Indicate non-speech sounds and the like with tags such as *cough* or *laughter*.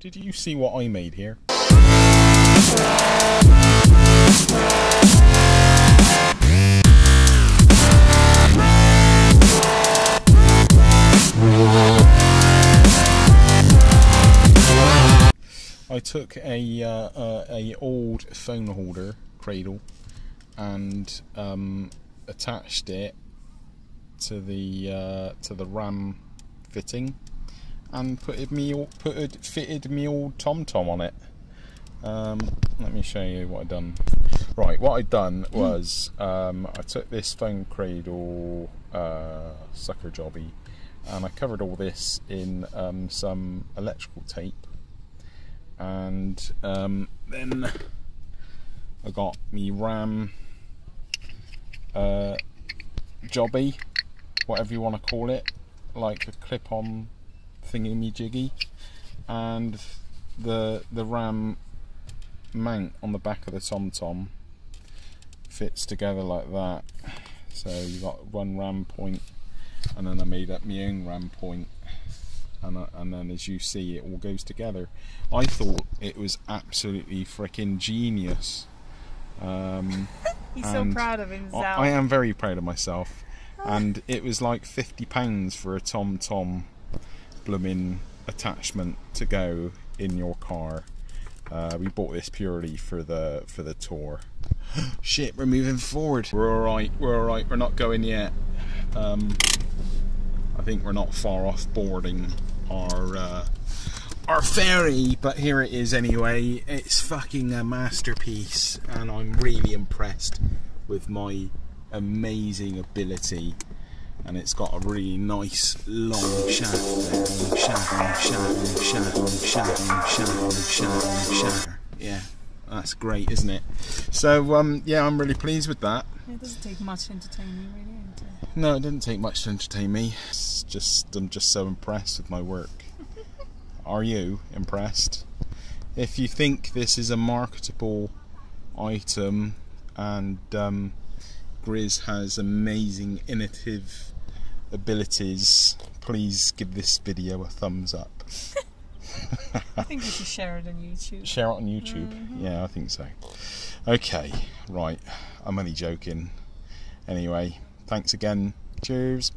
Did you see what I made here? I took a uh, uh, a old phone holder cradle and um, attached it to the uh, to the ram fitting and put me put fitted me old TomTom on it. Um, let me show you what I've done. Right, what I done was um, I took this phone cradle uh, sucker jobby and I covered all this in um, some electrical tape and um, then I got me RAM uh, jobby, whatever you want to call it, like a clip-on thingy me jiggy, and the the RAM mount on the back of the TomTom fits together like that. So you've got one RAM point, and then I made up my own RAM point. And, uh, and then as you see it all goes together. I thought it was absolutely freaking genius. Um, *laughs* he's so proud of himself. I, I, am very proud of myself. And it was like 50 pounds for a TomTom blooming attachment to go in your car uh, we bought this purely for the for the tour *gasps* shit we're moving forward we're all right we're all right we're not going yet um, I think we're not far off boarding our uh, our ferry, but here it is anyway. It's fucking a masterpiece, and I'm really impressed with my amazing ability. And it's got a really nice long shaft there. Shaft, shaft, shaft, shaft, shaft, shaft, shaft. Yeah, that's great, isn't it? So um, yeah, I'm really pleased with that. It doesn't take much to entertain you, really. No, it didn't take much to entertain me. It's just I'm just so impressed with my work. *laughs* Are you impressed? If you think this is a marketable item and um, Griz has amazing innovative abilities, please give this video a thumbs up. *laughs* I think you should share it on YouTube. Share it on YouTube? Mm-hmm. Yeah, I think so. Okay, right. I'm only joking. Anyway, Thanks again. Cheers.